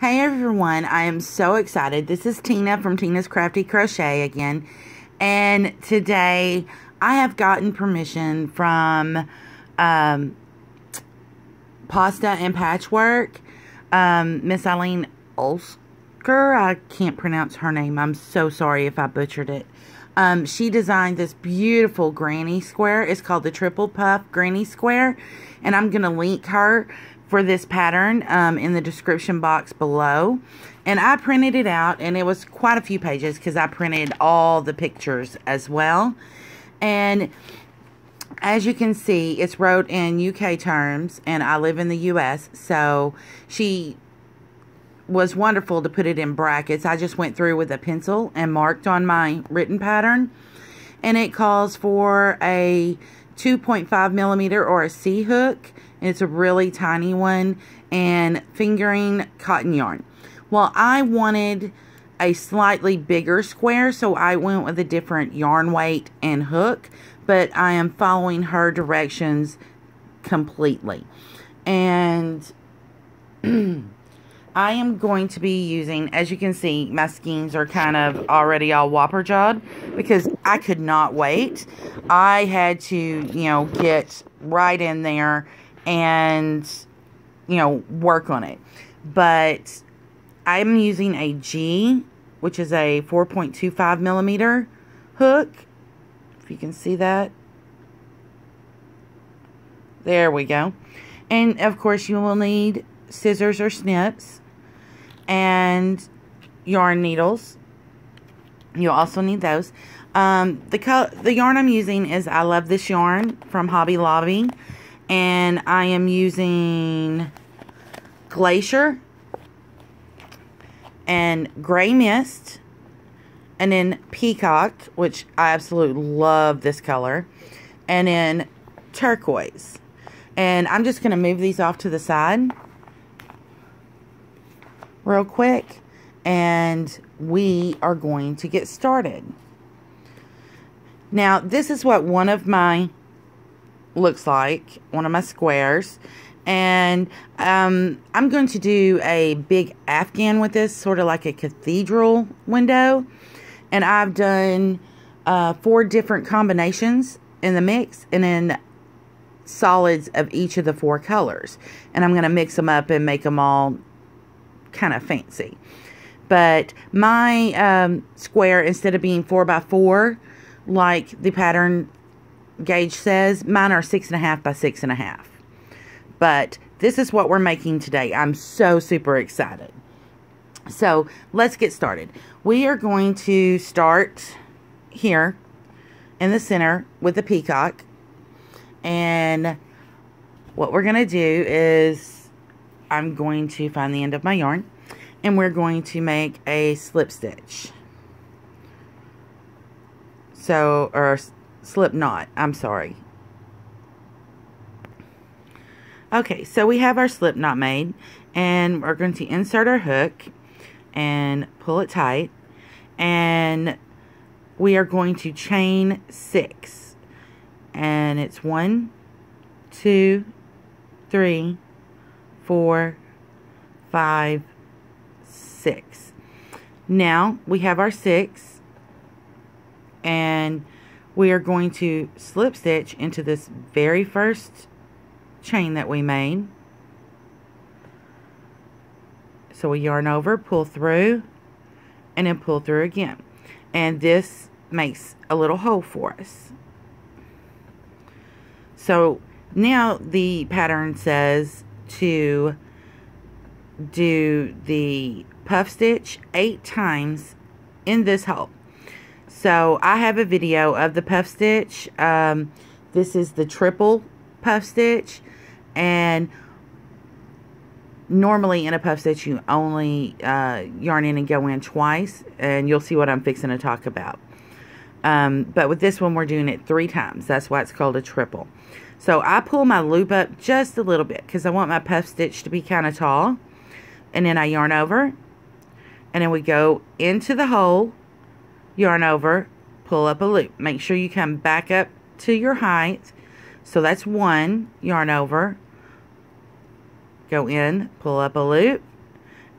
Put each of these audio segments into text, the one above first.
Hey everyone, I am so excited. This is Tina from Tina's Crafty Crochet again. And today I have gotten permission from um, Pasta and Patchwork, um, Miss Eileen Olsker. I can't pronounce her name. I'm so sorry if I butchered it. Um, she designed this beautiful granny square. It's called the Triple Puff Granny Square. And I'm going to link her for this pattern um, in the description box below. And I printed it out, and it was quite a few pages because I printed all the pictures as well. And as you can see, it's wrote in UK terms, and I live in the US, so she was wonderful to put it in brackets. I just went through with a pencil and marked on my written pattern. And it calls for a 2.5 millimeter or a C hook it's a really tiny one and fingering cotton yarn. Well, I wanted a slightly bigger square, so I went with a different yarn weight and hook, but I am following her directions completely. And I am going to be using, as you can see, my skeins are kind of already all whopper jawed because I could not wait. I had to, you know, get right in there and, you know, work on it. But I'm using a G, which is a 4.25 millimeter hook. If you can see that. There we go. And of course you will need scissors or snips and yarn needles. You'll also need those. Um, the, the yarn I'm using is I Love This Yarn from Hobby Lobby and I am using Glacier and Gray Mist and then Peacock, which I absolutely love this color, and then Turquoise. And I'm just going to move these off to the side real quick and we are going to get started. Now, this is what one of my looks like, one of my squares. And um, I'm going to do a big Afghan with this, sort of like a cathedral window. And I've done uh, four different combinations in the mix and then solids of each of the four colors. And I'm going to mix them up and make them all kind of fancy. But my um, square, instead of being 4 by 4 like the pattern gauge says. Mine are six and a half by six and a half. But this is what we're making today. I'm so super excited. So let's get started. We are going to start here in the center with the peacock. And what we're going to do is I'm going to find the end of my yarn and we're going to make a slip stitch. So, or slip knot. I'm sorry. Okay, so we have our slip knot made and we're going to insert our hook and pull it tight and we are going to chain six and it's one, two, three, four, five, six. Now we have our six and we are going to slip stitch into this very first chain that we made. So we yarn over, pull through, and then pull through again. And this makes a little hole for us. So now the pattern says to do the puff stitch eight times in this hole. So I have a video of the puff stitch. Um, this is the triple puff stitch. And normally in a puff stitch you only uh, yarn in and go in twice. And you'll see what I'm fixing to talk about. Um, but with this one we're doing it three times. That's why it's called a triple. So I pull my loop up just a little bit because I want my puff stitch to be kind of tall. And then I yarn over. And then we go into the hole yarn over, pull up a loop. Make sure you come back up to your height. So that's one, yarn over, go in, pull up a loop,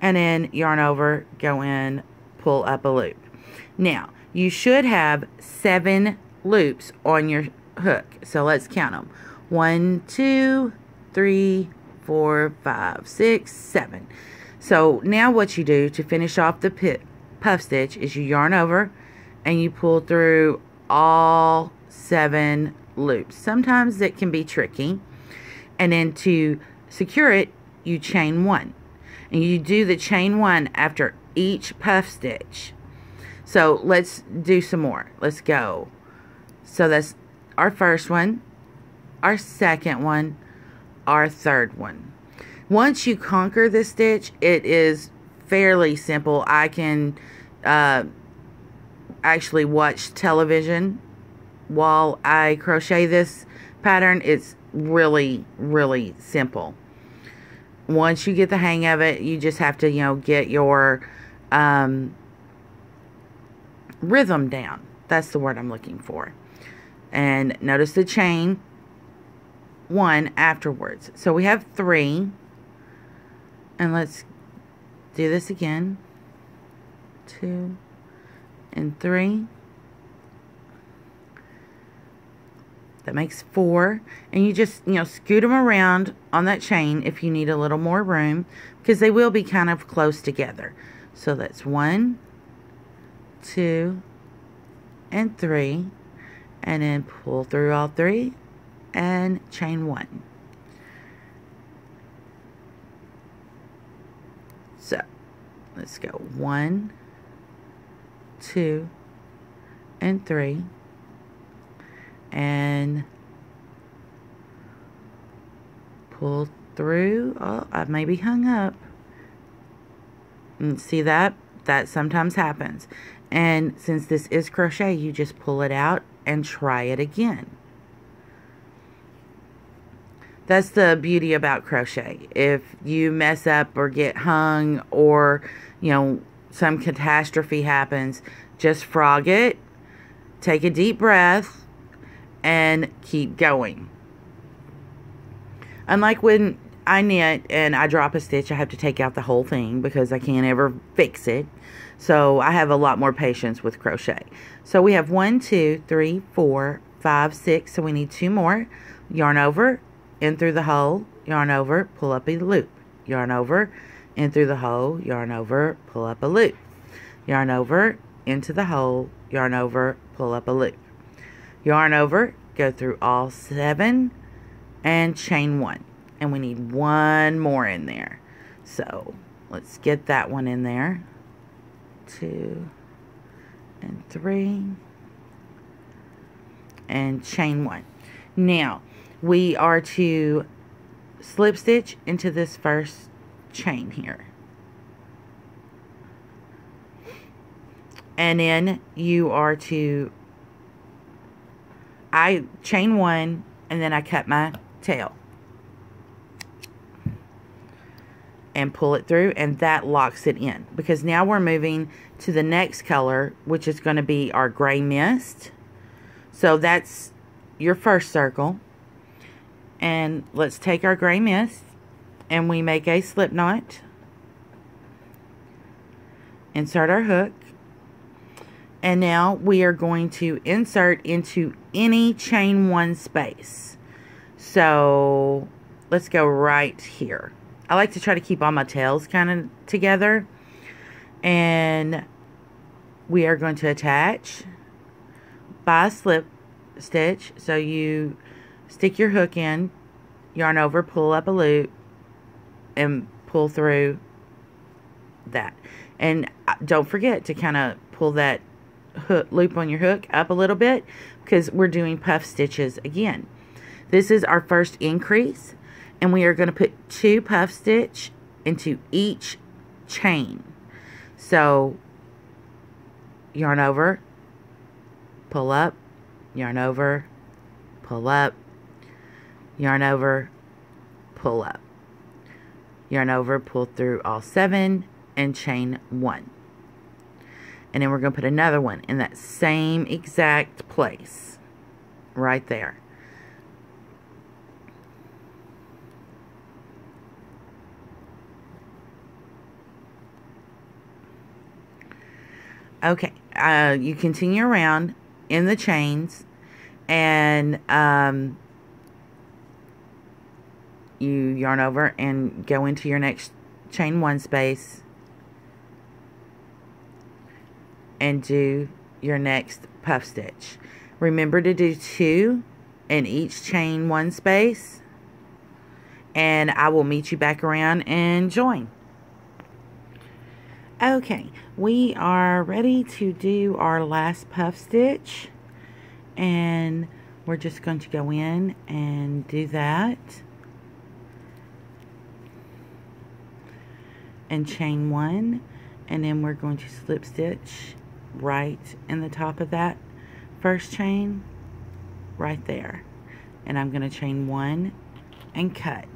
and then yarn over, go in, pull up a loop. Now, you should have seven loops on your hook. So let's count them. One, two, three, four, five, six, seven. So now what you do to finish off the puff stitch is you yarn over and you pull through all seven loops. Sometimes it can be tricky. And then to secure it, you chain one. And you do the chain one after each puff stitch. So let's do some more. Let's go. So that's our first one, our second one, our third one. Once you conquer the stitch, it is fairly simple. I can uh, actually watch television while I crochet this pattern. It's really, really simple. Once you get the hang of it, you just have to, you know, get your um, rhythm down. That's the word I'm looking for. And notice the chain one afterwards. So we have three. And let's do this again. Two and three. That makes four. And you just, you know, scoot them around on that chain if you need a little more room. Because they will be kind of close together. So that's one, two, and three and then pull through all three and chain one. So let's go one, two, and three, and pull through. Oh, I may be hung up. And see that? That sometimes happens. And since this is crochet, you just pull it out and try it again. That's the beauty about crochet. If you mess up or get hung or, you know, some catastrophe happens, just frog it, take a deep breath, and keep going. Unlike when I knit and I drop a stitch, I have to take out the whole thing because I can't ever fix it. So I have a lot more patience with crochet. So we have one, two, three, four, five, six. So we need two more. Yarn over, in through the hole, yarn over, pull up a loop. Yarn over, in through the hole, yarn over, pull up a loop. Yarn over, into the hole, yarn over, pull up a loop. Yarn over, go through all seven, and chain one. And we need one more in there. So let's get that one in there two, and three, and chain one. Now, we are to slip stitch into this first chain here. And then you are to, I chain one, and then I cut my tail. and pull it through and that locks it in because now we're moving to the next color which is going to be our gray mist so that's your first circle and let's take our gray mist and we make a slip knot insert our hook and now we are going to insert into any chain one space so let's go right here I like to try to keep all my tails kind of together. And we are going to attach by slip stitch. So you stick your hook in, yarn over, pull up a loop, and pull through that. And uh, don't forget to kind of pull that hook loop on your hook up a little bit because we're doing puff stitches again. This is our first increase and we are going to put two puff stitch into each chain. So yarn over, pull up, yarn over, pull up, yarn over, pull up yarn over, pull through all seven, and chain one. And then we're going to put another one in that same exact place, right there. Okay, uh, you continue around in the chains and um, you yarn over and go into your next chain one space and do your next puff stitch. Remember to do two in each chain one space and I will meet you back around and join. Okay, we are ready to do our last puff stitch and we're just going to go in and do that and chain one and then we're going to slip stitch right in the top of that first chain right there and I'm going to chain one and cut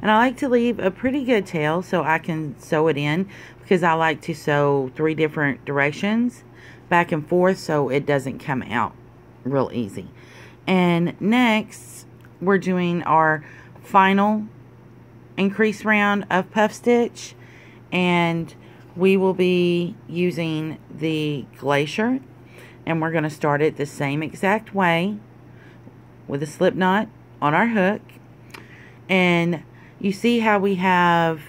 and I like to leave a pretty good tail so I can sew it in because I like to sew three different directions back and forth so it doesn't come out real easy. And next, we're doing our final increase round of puff stitch and we will be using the glacier and we're going to start it the same exact way with a slip knot on our hook and you see how we have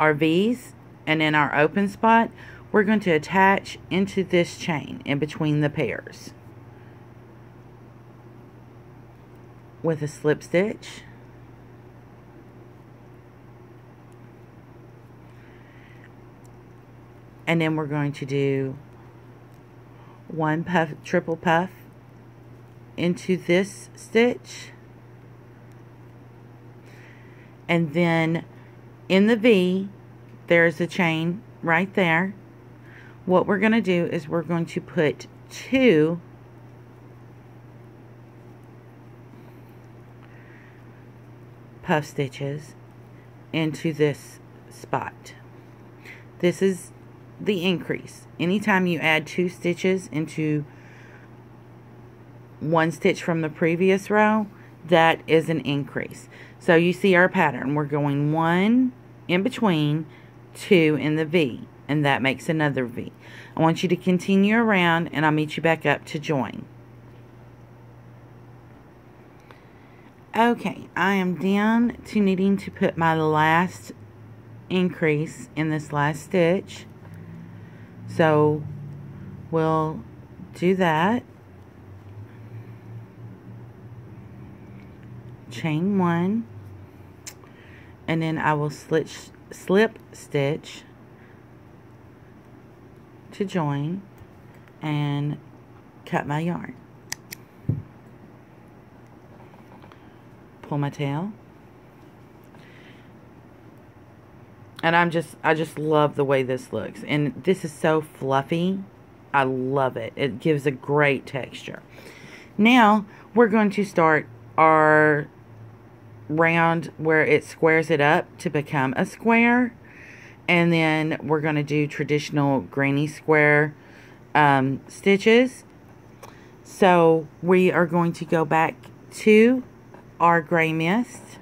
our V's and in our open spot, we're going to attach into this chain in between the pairs with a slip stitch. And then we're going to do one puff, triple puff into this stitch. And then in the V there's a chain right there. What we're going to do is we're going to put two puff stitches into this spot. This is the increase anytime you add two stitches into one stitch from the previous row that is an increase so you see our pattern. We're going one in between, two in the V, and that makes another V. I want you to continue around, and I'll meet you back up to join. Okay, I am down to needing to put my last increase in this last stitch. So, we'll do that. chain one. And then I will slip, slip stitch to join and cut my yarn. Pull my tail and I'm just I just love the way this looks and this is so fluffy I love it it gives a great texture now we're going to start our round where it squares it up to become a square. And then we're going to do traditional granny square um, stitches. So we are going to go back to our gray mist.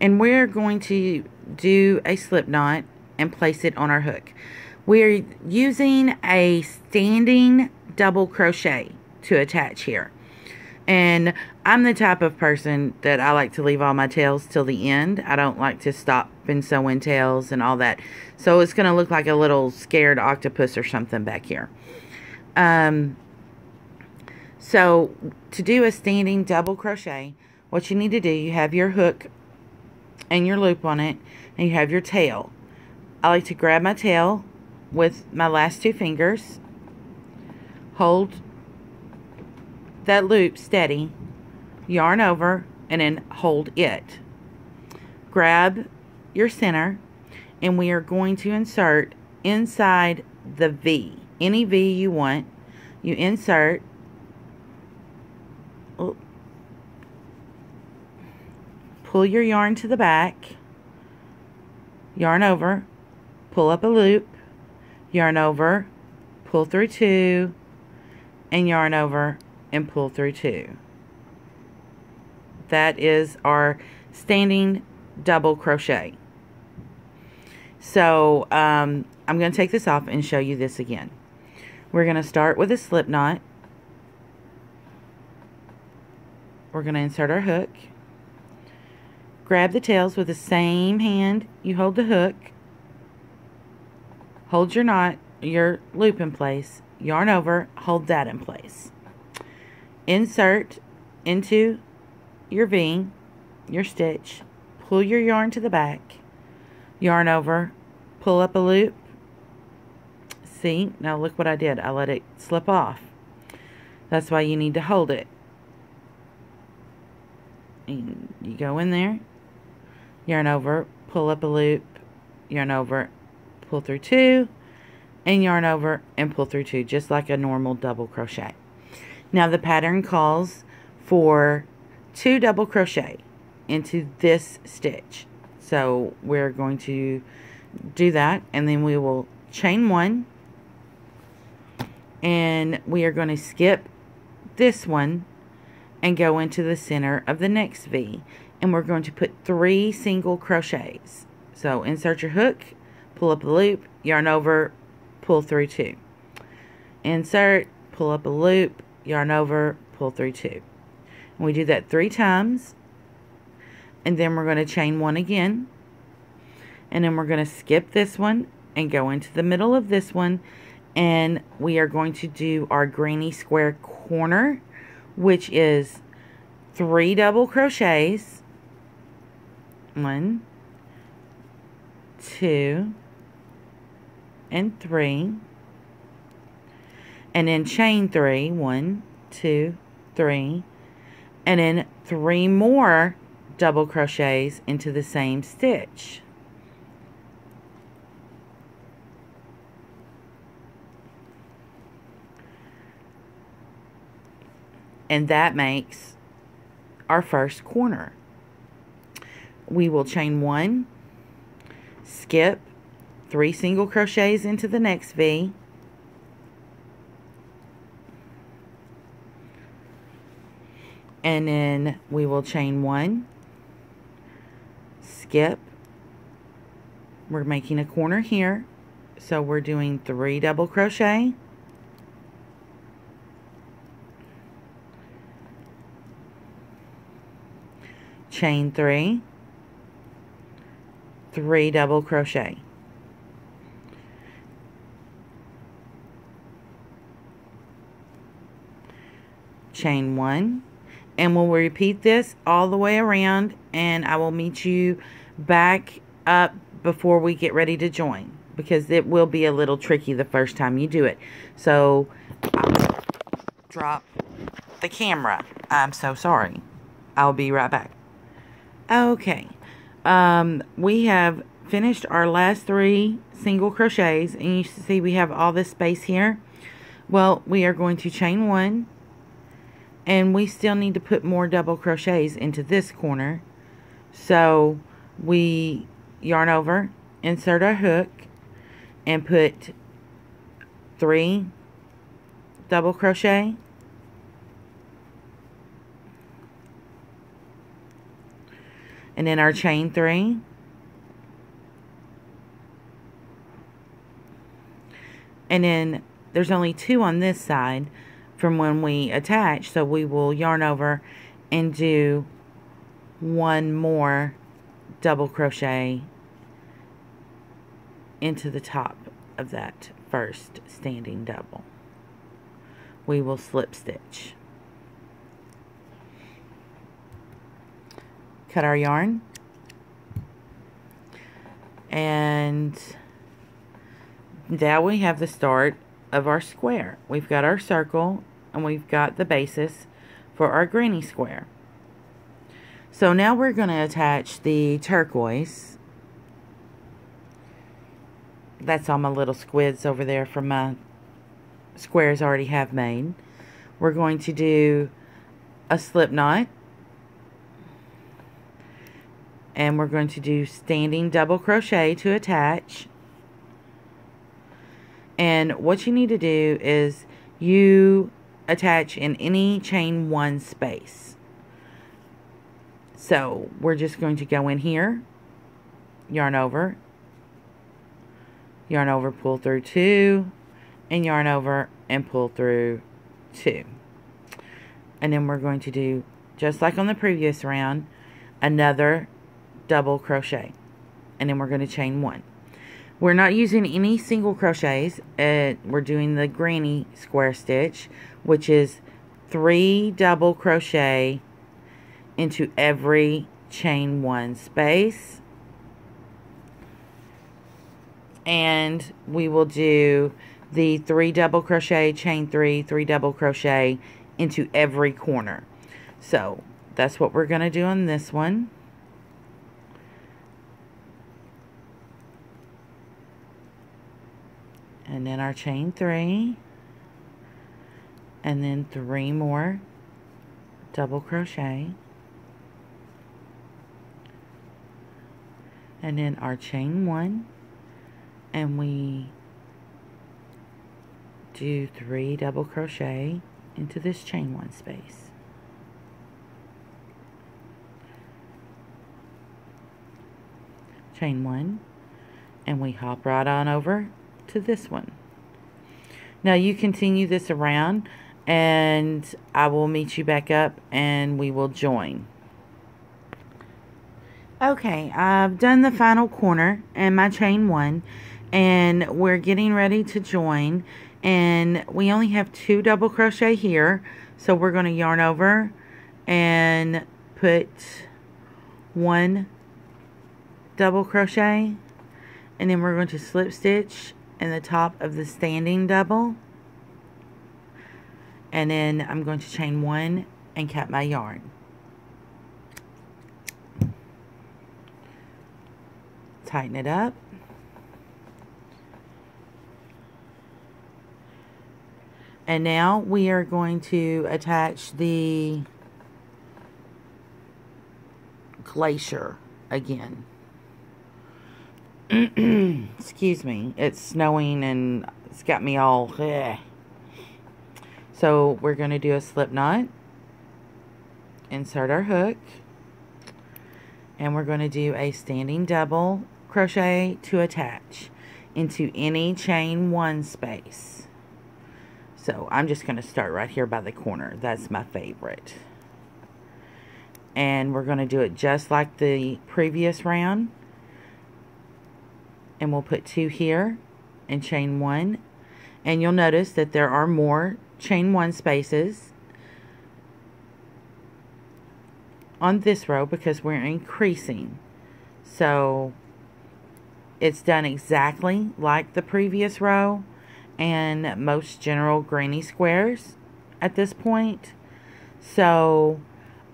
And we're going to do a slip knot and place it on our hook. We're using a standing double crochet to attach here. And I'm the type of person that I like to leave all my tails till the end. I don't like to stop and sew in tails and all that. So it's going to look like a little scared octopus or something back here. Um, so to do a standing double crochet, what you need to do, you have your hook and your loop on it, and you have your tail. I like to grab my tail with my last two fingers, hold that loop steady, yarn over, and then hold it. Grab your center, and we are going to insert inside the V. Any V you want, you insert. Oh, Pull your yarn to the back, yarn over, pull up a loop, yarn over, pull through two, and yarn over and pull through two. That is our standing double crochet. So um, I'm going to take this off and show you this again. We're going to start with a slip knot. We're going to insert our hook. Grab the tails with the same hand you hold the hook. Hold your knot, your loop in place. Yarn over, hold that in place. Insert into your V, your stitch. Pull your yarn to the back. Yarn over, pull up a loop. See, now look what I did. I let it slip off. That's why you need to hold it. And you go in there, yarn over, pull up a loop, yarn over, pull through two, and yarn over and pull through two, just like a normal double crochet. Now the pattern calls for two double crochet into this stitch. So we're going to do that and then we will chain one and we are going to skip this one and go into the center of the next V and we're going to put three single crochets. So insert your hook, pull up a loop, yarn over, pull through two. Insert, pull up a loop, yarn over, pull through two. And we do that three times and then we're going to chain one again and then we're going to skip this one and go into the middle of this one and we are going to do our granny square corner which is three double crochets one two and three. And then chain three. One two three. And then three more double crochets into the same stitch. And that makes our first corner. We will chain one, skip three single crochets into the next V, and then we will chain one, skip, we're making a corner here, so we're doing three double crochet, chain three, three double crochet. Chain one, and we'll repeat this all the way around, and I will meet you back up before we get ready to join because it will be a little tricky the first time you do it. So, drop the camera. I'm so sorry. I'll be right back. Okay. Um, we have finished our last three single crochets and you see we have all this space here. Well, we are going to chain one and we still need to put more double crochets into this corner. So we yarn over, insert our hook, and put three double crochet and then our chain three. And then there's only two on this side from when we attach so we will yarn over and do one more double crochet into the top of that first standing double. We will slip stitch cut our yarn and now we have the start of our square. We've got our circle and we've got the basis for our granny square. So now we're going to attach the turquoise. That's all my little squids over there from my squares already have made. We're going to do a slip knot and we're going to do standing double crochet to attach. And what you need to do is you attach in any chain one space. So we're just going to go in here. Yarn over. Yarn over, pull through two, and yarn over and pull through two. And then we're going to do, just like on the previous round, another double crochet. And then we're going to chain one. We're not using any single crochets. Uh, we're doing the granny square stitch, which is three double crochet into every chain one space. And we will do the three double crochet, chain three, three double crochet into every corner. So that's what we're going to do on this one. And then our chain three. And then three more double crochet. And then our chain one. And we do three double crochet into this chain one space. Chain one and we hop right on over to this one. Now you continue this around and I will meet you back up and we will join. Okay, I've done the final corner and my chain one and we're getting ready to join and we only have two double crochet here so we're going to yarn over and put one double crochet and then we're going to slip stitch in the top of the standing double. And then I'm going to chain one and cut my yarn. Tighten it up. And now we are going to attach the glacier again. Excuse me. It's snowing and it's got me all... Ugh. So we're going to do a slip knot. Insert our hook. And we're going to do a standing double crochet to attach into any chain one space. So I'm just going to start right here by the corner. That's my favorite. And we're going to do it just like the previous round. And we'll put two here and chain one. And you'll notice that there are more chain one spaces on this row because we're increasing. So it's done exactly like the previous row and most general granny squares at this point. So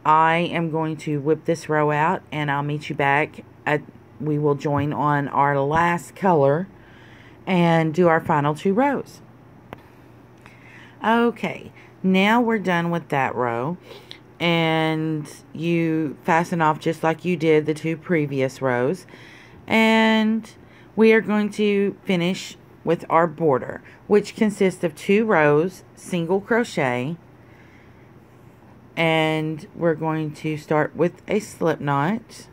I am going to whip this row out and I'll meet you back at we will join on our last color and do our final two rows. Okay, now we're done with that row and you fasten off just like you did the two previous rows and we are going to finish with our border, which consists of two rows, single crochet, and we're going to start with a slip knot.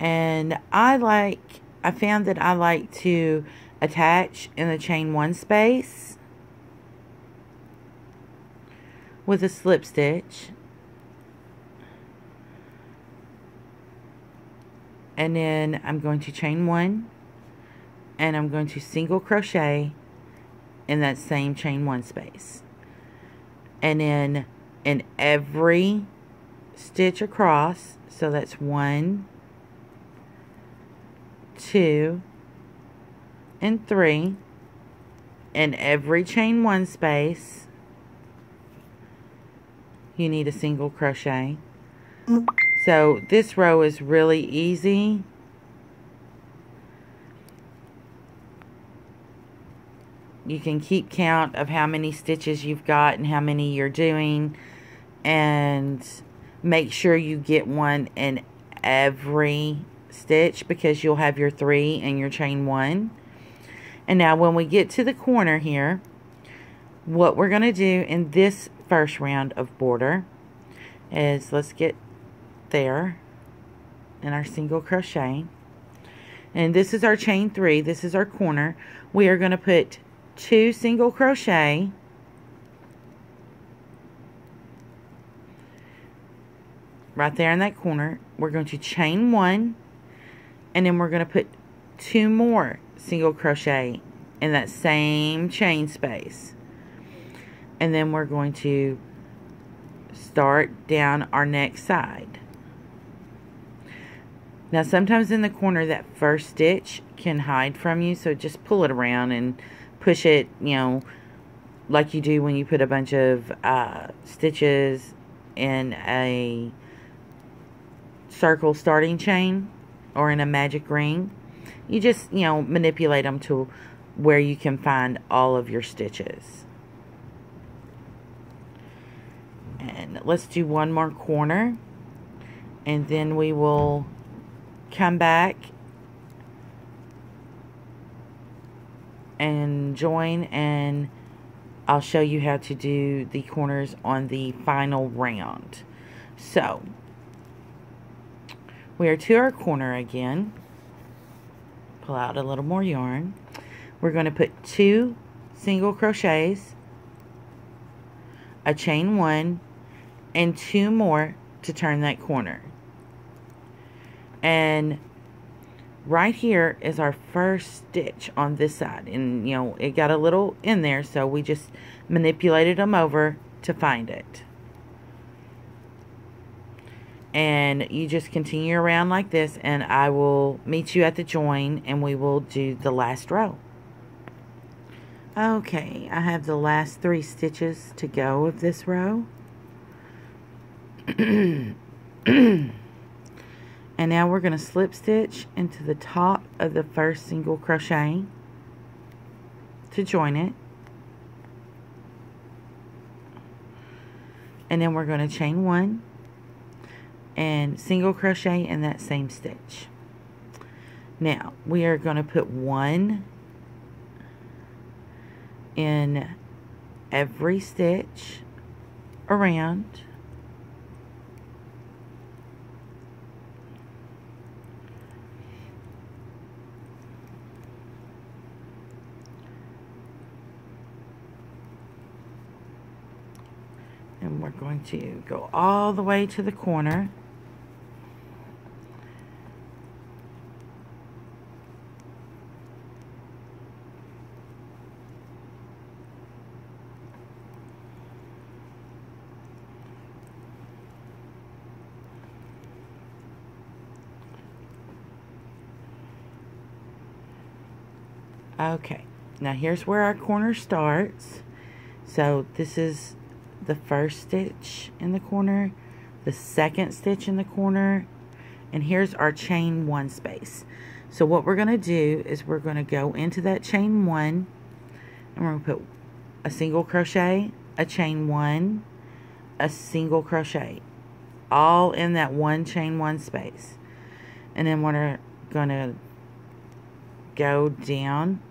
And I like, I found that I like to attach in the chain one space with a slip stitch. And then I'm going to chain one and I'm going to single crochet in that same chain one space. And then in every stitch across so that's one two and three in every chain one space you need a single crochet so this row is really easy. You can keep count of how many stitches you've got and how many you're doing. And make sure you get one in every stitch because you'll have your three and your chain one. And now when we get to the corner here, what we're going to do in this first round of border is let's get there in our single crochet. And this is our chain three. This is our corner. We are going to put two single crochet. Right there in that corner we're going to chain one and then we're going to put two more single crochet in that same chain space. And then we're going to start down our next side. Now sometimes in the corner that first stitch can hide from you so just pull it around and push it you know like you do when you put a bunch of uh, stitches in a circle starting chain or in a magic ring you just you know manipulate them to where you can find all of your stitches and let's do one more corner and then we will come back and join and I'll show you how to do the corners on the final round. So, we are to our corner again. Pull out a little more yarn. We're going to put two single crochets, a chain one, and two more to turn that corner. And right here is our first stitch on this side. And, you know, it got a little in there, so we just manipulated them over to find it. And you just continue around like this, and I will meet you at the join, and we will do the last row. Okay, I have the last three stitches to go of this row. and now we're going to slip stitch into the top of the first single crochet to join it and then we're going to chain one and single crochet in that same stitch. Now we are going to put one in every stitch around. And we're going to go all the way to the corner Okay, now here's where our corner starts. So this is the first stitch in the corner, the second stitch in the corner, and here's our chain one space. So what we're going to do is we're going to go into that chain one, and we're going to put a single crochet, a chain one, a single crochet, all in that one chain one space. And then we're going to go down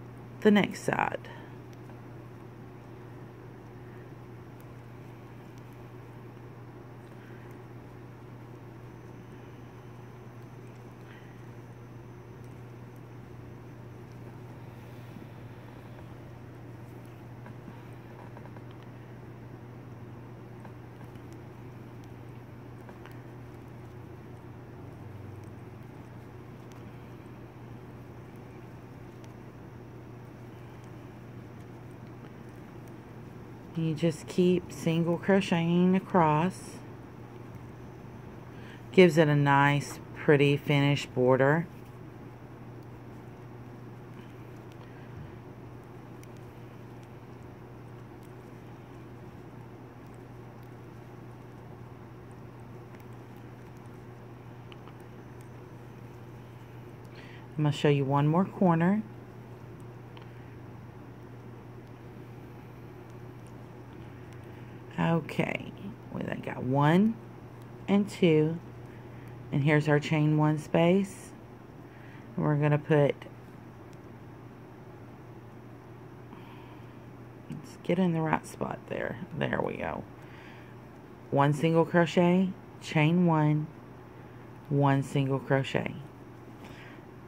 the next side. You just keep single crocheting across. Gives it a nice pretty finished border. I'm going to show you one more corner Okay, we then got one and two, and here's our chain one space. We're going to put, let's get in the right spot there. There we go. One single crochet, chain one, one single crochet.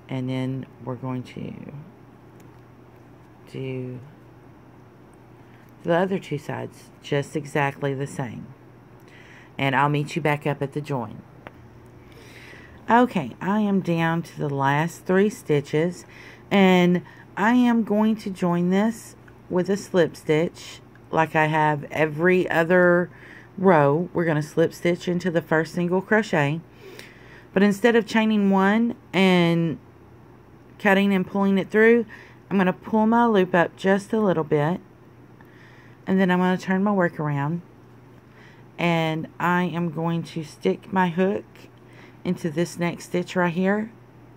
And then we're going to do the other two sides just exactly the same. And I'll meet you back up at the join. Okay, I am down to the last three stitches and I am going to join this with a slip stitch like I have every other row. We're going to slip stitch into the first single crochet. But instead of chaining one and cutting and pulling it through, I'm going to pull my loop up just a little bit. And then I'm going to turn my work around. And I am going to stick my hook into this next stitch right here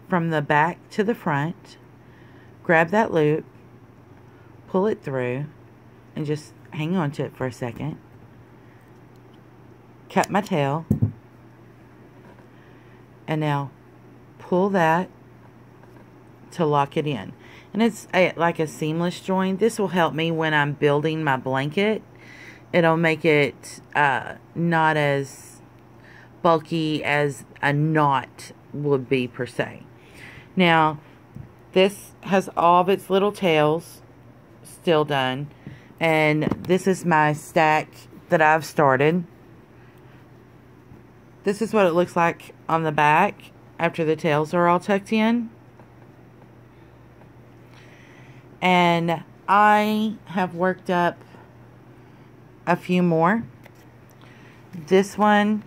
from the back to the front. Grab that loop, pull it through, and just hang on to it for a second. Cut my tail. And now pull that to lock it in. And it's a, like a seamless join. This will help me when I'm building my blanket. It'll make it uh, not as bulky as a knot would be per se. Now, this has all of its little tails still done. And this is my stack that I've started. This is what it looks like on the back after the tails are all tucked in. And I have worked up a few more. This one,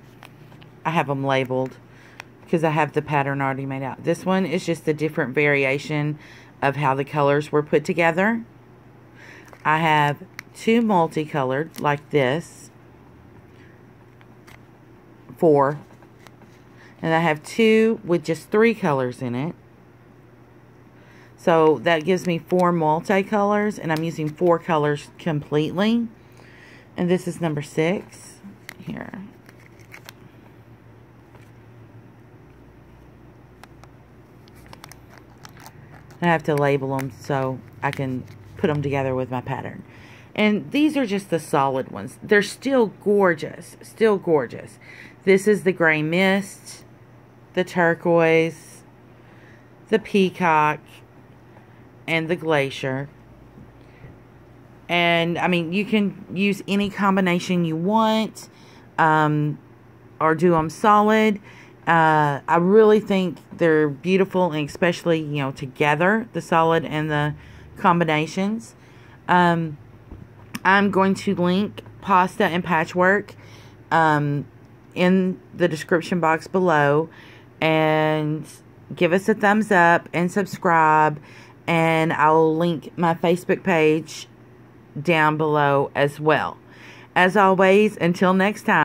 I have them labeled because I have the pattern already made out. This one is just a different variation of how the colors were put together. I have two multicolored like this. Four. And I have two with just three colors in it. So that gives me four multicolors and I'm using four colors completely. And this is number six. Here. I have to label them so I can put them together with my pattern. And these are just the solid ones. They're still gorgeous. Still gorgeous. This is the gray mist, the turquoise, the peacock, and the glacier. And, I mean, you can use any combination you want um, or do them solid. Uh, I really think they're beautiful, and especially, you know, together, the solid and the combinations. Um, I'm going to link pasta and patchwork um, in the description box below. And give us a thumbs up and subscribe. And I'll link my Facebook page down below as well. As always, until next time.